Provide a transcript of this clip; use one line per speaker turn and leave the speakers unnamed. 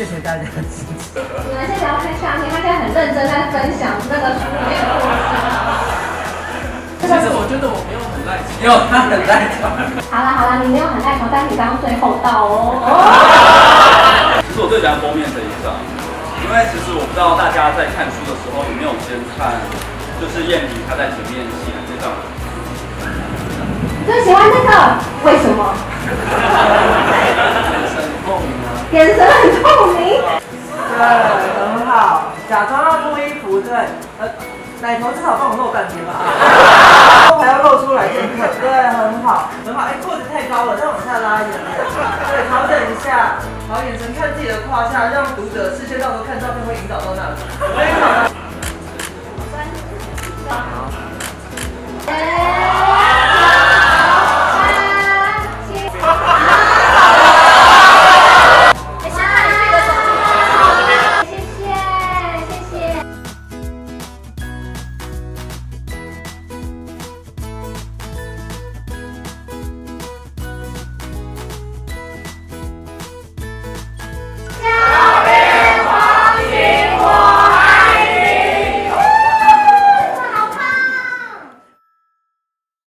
谢谢大家的支持。
你们先不要看相片，他现在很认真在分享那个书里面的故事。
其实我觉得我没有很赖床，
因为他很赖床。
好了好了，你没有很赖床，但是你刚刚最后到哦。
其实我最喜欢封面这一张，因为其实我不知道大家在看书的时候有没有先看，就是燕妮她在前面写的这张。
你最喜欢那个？为什么？
眼神透明啊。
眼神很透明。
对，对很好。假装要脱衣服，对，呃，奶头至少帮我露半边吧，还要露出来，对，很好，很好。哎，裤子太高了，再往下拉一点，对，调整一下，好，眼神看自己的胯下，让读者视线到时候看照片会引导到那里。非常。